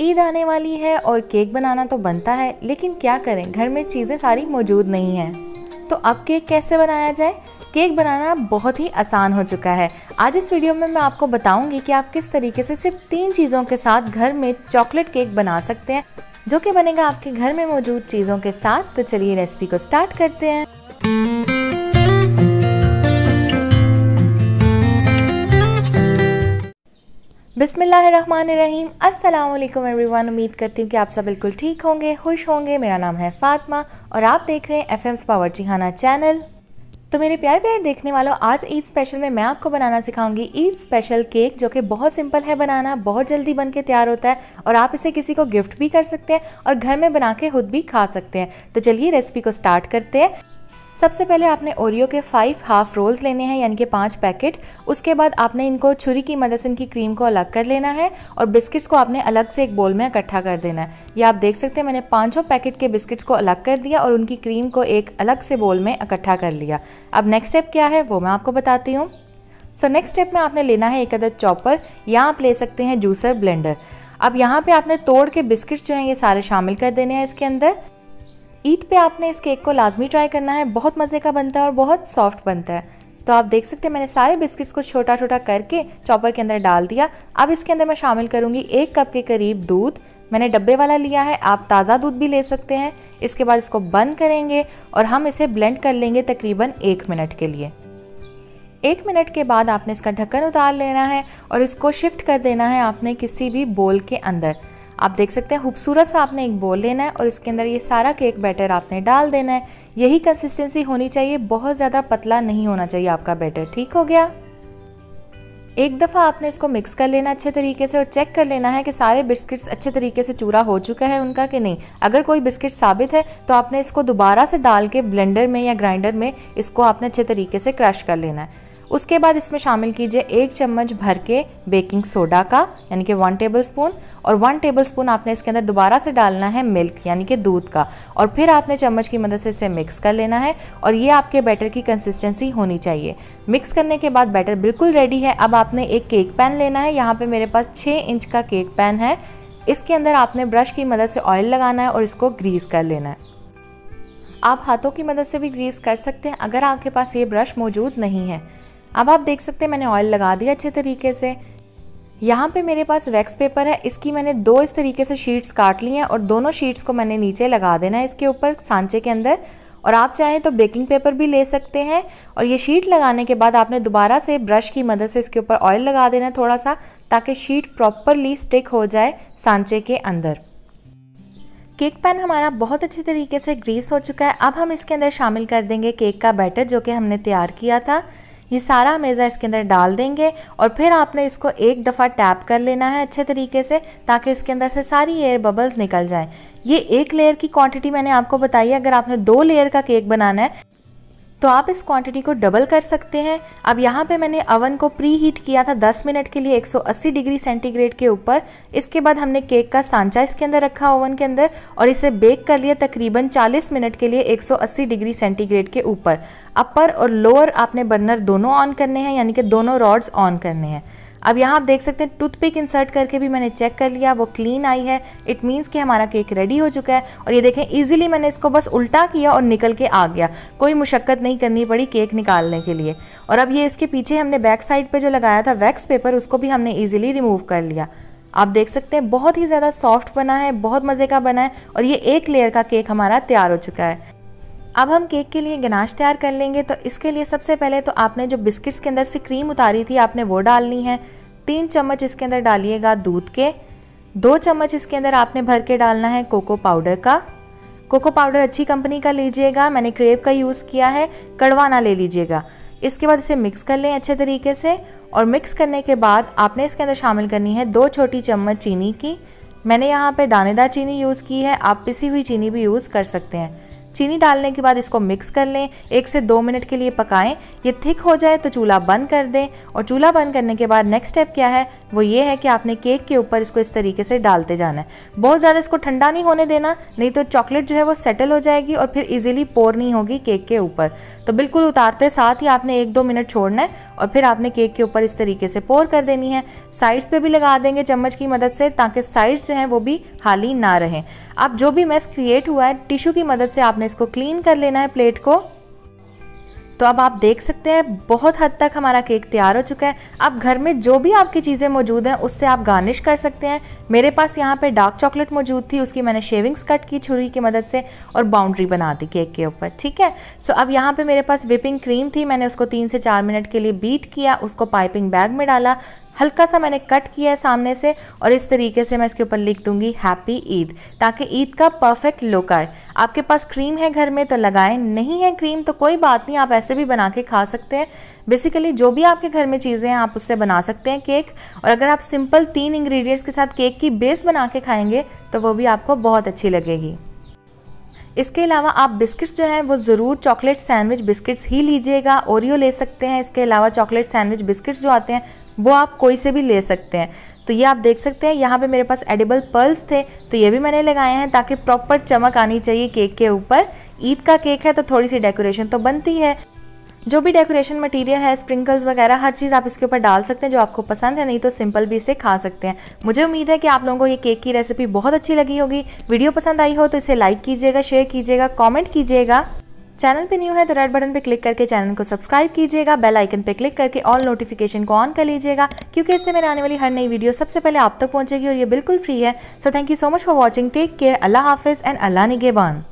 ईद आने वाली है और केक बनाना तो बनता है, लेकिन क्या करें? घर में चीज़ें सारी मौजूद नहीं हैं। तो अब केक कैसे बनाया जाए? केक बनाना बहुत ही आसान हो चुका है। आज इस वीडियो में मैं आपको बताऊँगी कि आप किस तरीके से सिर्फ़ तीन चीज़ों के साथ घर में चॉकलेट केक बना सकते हैं, जो कि बनेगा आपके घर में मौजूद चीज़ों के साथ। तो चलिए रेसिपी को स्टार्ट करते हैं। बिसमीम वालेकुम एवरीवन। उम्मीद करती हूँ कि आप सब बिल्कुल ठीक होंगे, खुश होंगे। मेरा नाम है फातिमा और आप देख रहे हैं एफ़ एम्स पावर चिहाना चैनल। तो मेरे प्यार प्यार देखने वालों, आज ईद स्पेशल में मैं आपको बनाना सिखाऊँगी ईद स्पेशल केक, जो कि बहुत सिंपल है बनाना, बहुत जल्दी बन के तैयार होता है और आप इसे किसी को गिफ्ट भी कर सकते हैं और घर में बना के खुद भी खा सकते हैं। तो चलिए रेसिपी को स्टार्ट करते हैं। सबसे पहले आपने ओरियो के फाइव हाफ़ रोल्स लेने हैं, यानी कि पाँच पैकेट उसके बाद आपने इनको छुरी की मदद से इनकी क्रीम को अलग कर लेना है और बिस्किट्स को आपने अलग से एक बोल में इकट्ठा कर देना है। ये आप देख सकते हैं, मैंने पाँचों पैकेट के बिस्किट्स को अलग कर दिया और उनकी क्रीम को एक अलग से बोल में इकट्ठा कर लिया। अब नेक्स्ट स्टेप क्या है, वो मैं आपको बताती हूँ। सो नेक्स्ट स्टेप में आपने लेना है एक अदद चॉपर या आप ले सकते हैं जूसर ब्लेंडर अब यहाँ पे आपने तोड़ के बिस्किट्स जो हैं, ये सारे शामिल कर देने हैं इसके अंदर। ईद पे आपने इस केक को लाजमी ट्राई करना है, बहुत मज़े का बनता है और बहुत सॉफ्ट बनता है। तो आप देख सकते हैं, मैंने सारे बिस्किट्स को छोटा छोटा करके चॉपर के अंदर डाल दिया। अब इसके अंदर मैं शामिल करूँगी एक कप के करीब दूध। मैंने डब्बे वाला लिया है, आप ताज़ा दूध भी ले सकते हैं। इसके बाद इसको बंद करेंगे और हम इसे ब्लेंड कर लेंगे तकरीबन एक मिनट के लिए। एक मिनट के बाद आपने इसका ढक्कन उतार लेना है और इसको शिफ्ट कर देना है आपने किसी भी बोल के अंदर। आप देख सकते हैं, खूबसूरत सा आपने एक बोल लेना है और इसके अंदर ये सारा केक बैटर आपने डाल देना है। यही कंसिस्टेंसी होनी चाहिए, बहुत ज़्यादा पतला नहीं होना चाहिए आपका बैटर ठीक हो गया? एक दफ़ा आपने इसको मिक्स कर लेना अच्छे तरीके से और चेक कर लेना है कि सारे बिस्किट्स अच्छे तरीके से चूरा हो चुका है उनका कि नहीं। अगर कोई बिस्किट साबित है तो आपने इसको दोबारा से डाल के ब्लेंडर में या ग्राइंडर में इसको आपने अच्छे तरीके से क्रश कर लेना है। उसके बाद इसमें शामिल कीजिए एक चम्मच भर के बेकिंग सोडा का, यानी कि वन टेबल स्पून और वन टेबल स्पून आपने इसके अंदर दोबारा से डालना है मिल्क यानी कि दूध का, और फिर आपने चम्मच की मदद से इसे मिक्स कर लेना है, और ये आपके बैटर की कंसिस्टेंसी होनी चाहिए। मिक्स करने के बाद बैटर बिल्कुल रेडी है। अब आपने एक केक पैन लेना है। यहाँ पर मेरे पास छः इंच का केक पैन है। इसके अंदर आपने ब्रश की मदद से ऑयल लगाना है और इसको ग्रीस कर लेना है। आप हाथों की मदद से भी ग्रीस कर सकते हैं। अगर आपके पास ये ब्रश मौजूद नहीं है अब आप देख सकते हैं मैंने ऑयल लगा दिया अच्छे तरीके से। यहाँ पे मेरे पास वैक्स पेपर है, इसकी मैंने दो इस तरीके से शीट्स काट ली हैं और दोनों शीट्स को मैंने नीचे लगा देना है इसके ऊपर सांचे के अंदर। और आप चाहें तो बेकिंग पेपर भी ले सकते हैं और ये शीट लगाने के बाद आपने दोबारा से ब्रश की मदद से इसके ऊपर ऑयल लगा देना है थोड़ा सा ताकि शीट प्रॉपरली स्टिक हो जाए सांचे के अंदर। केक पैन हमारा बहुत अच्छी तरीके से ग्रीस हो चुका है। अब हम इसके अंदर शामिल कर देंगे केक का बैटर जो कि हमने तैयार किया था। ये सारा मेज़ा इसके अंदर डाल देंगे और फिर आपने इसको एक दफ़ा टैप कर लेना है अच्छे तरीके से, ताकि इसके अंदर से सारी एयर बबल्स निकल जाए। ये एक लेयर की क्वांटिटी मैंने आपको बताई है, अगर आपने दो लेयर का केक बनाना है तो आप इस क्वांटिटी को डबल कर सकते हैं। अब यहाँ पे मैंने अवन को प्री हीट किया था 10 मिनट के लिए 180 डिग्री सेंटीग्रेड के ऊपर। इसके बाद हमने केक का सांचा इसके अंदर रखा ओवन के अंदर और इसे बेक कर लिया तकरीबन 40 मिनट के लिए 180 डिग्री सेंटीग्रेड के ऊपर। अपर और लोअर आपने बर्नर दोनों ऑन करने हैं, यानी कि दोनों रॉड्स ऑन करने हैं। अब यहाँ आप देख सकते हैं टूथपिक इंसर्ट करके भी मैंने चेक कर लिया, वो क्लीन आई है। इट मीन्स कि हमारा केक रेडी हो चुका है और ये देखें इजीली मैंने इसको बस उल्टा किया और निकल के आ गया। कोई मुशक्क़त नहीं करनी पड़ी केक निकालने के लिए। और अब ये इसके पीछे हमने बैक साइड पर जो लगाया था वैक्स पेपर उसको भी हमने ईजिली रिमूव कर लिया। आप देख सकते हैं, बहुत ही ज़्यादा सॉफ्ट बना है, बहुत मज़े का बना है और ये एक लेयर का केक हमारा तैयार हो चुका है। अब हम केक के लिए गनाश तैयार कर लेंगे तो इसके लिए सबसे पहले तो आपने जो बिस्किट्स के अंदर से क्रीम उतारी थी, आपने वो डालनी है। तीन चम्मच इसके अंदर डालिएगा दूध के, दो चम्मच इसके अंदर आपने भर के डालना है कोको पाउडर का। कोको पाउडर अच्छी कंपनी का लीजिएगा, मैंने क्रेव का यूज़ किया है कड़वा ना ले लीजिएगा। इसके बाद इसे मिक्स कर लें अच्छे तरीके से, और मिक्स करने के बाद आपने इसके अंदर शामिल करनी है दो छोटी चम्मच चीनी की। मैंने यहाँ पे दानेदार चीनी यूज़ की है, आप पिसी हुई चीनी भी यूज़ कर सकते हैं। चीनी डालने के बाद इसको मिक्स कर लें। एक से दो मिनट के लिए पकाएँ। ये थिक हो जाए तो चूल्हा बंद कर दें और चूल्हा बंद करने के बाद नेक्स्ट स्टेप क्या है? वो ये है कि आपने केक के ऊपर इसको इस तरीके से डालते जाना है। बहुत ज़्यादा इसको ठंडा नहीं होने देना, नहीं तो चॉकलेट जो है वो सेटल हो जाएगी और फिर ईजिली पोर नहीं होगी केक के ऊपर। तो बिल्कुल उतारते साथ ही आपने एक दो मिनट छोड़ना है और फिर आपने केक के ऊपर इस तरीके से पोर कर देनी है। साइड्स पे भी लगा देंगे चम्मच की मदद से ताकि साइड्स जो हैं वो भी हाली ना रहें। अब जो भी मैस क्रिएट हुआ है टिश्यू की मदद से आपने इसको क्लीन कर लेना है प्लेट को। तो अब आप देख सकते हैं, बहुत हद तक हमारा केक तैयार हो चुका है। अब घर में जो भी आपकी चीज़ें मौजूद हैं, उससे आप गार्निश कर सकते हैं। मेरे पास यहाँ पे डार्क चॉकलेट मौजूद थी, उसकी मैंने शेविंग्स कट की छुरी की मदद से और बाउंड्री बना दी केक के ऊपर, ठीक है? सो अब यहाँ पर मेरे पास विपिंग क्रीम थी, मैंने उसको तीन से चार मिनट के लिए बीट किया, उसको पाइपिंग बैग में डाला हल्का सा मैंने कट किया है सामने से और इस तरीके से मैं इसके ऊपर लिख दूँगी हैप्पी ईद, ताकि ईद का परफेक्ट लुक आए। आपके पास क्रीम है घर में तो लगाएँ, नहीं है क्रीम तो कोई बात नहीं, आप ऐसे भी बना के खा सकते हैं। बेसिकली जो भी आपके घर में चीज़ें हैं, आप उससे बना सकते हैं केक और अगर आप सिंपल तीन इंग्रेडिएंट्स के साथ केक की बेस बना के खाएँगे तो वो भी आपको बहुत अच्छी लगेगी। इसके अलावा आप बिस्किट्स जो हैं, वो ज़रूर चॉकलेट सैंडविच बिस्किट्स ही लीजिएगा। ओरियो ले सकते हैं। इसके अलावा चॉकलेट सैंडविच बिस्किट्स जो आते हैं वो आप कोई से भी ले सकते हैं। तो ये आप देख सकते हैं, यहाँ पे मेरे पास एडिबल पर्ल्स थे तो ये भी मैंने लगाए हैं ताकि प्रॉपर चमक आनी चाहिए केक के ऊपर। ईद का केक है तो थोड़ी सी डेकोरेशन तो बनती है। जो भी डेकोरेशन मटेरियल है स्प्रिंकल्स वगैरह, हर चीज़ आप इसके ऊपर डाल सकते हैं जो आपको पसंद है, नहीं तो सिंपल भी इसे खा सकते हैं। मुझे उम्मीद है कि आप लोगों को ये केक की रेसिपी बहुत अच्छी लगी होगी। वीडियो पसंद आई हो तो इसे लाइक कीजिएगा शेयर कीजिएगा कॉमेंट कीजिएगा। चैनल पे न्यू है तो रेड बटन पे क्लिक करके चैनल को सब्सक्राइब कीजिएगा, बेल आइकन पे क्लिक करके ऑल नोटिफिकेशन को ऑन कर लीजिएगा, क्योंकि इससे मेरे आने वाली हर नई वीडियो सबसे पहले आप तक पहुंचेगी और ये बिल्कुल फ्री है। So thank you so much for watching take care अल्लाह हाफिज़ एंड अल्लाह निगेबान।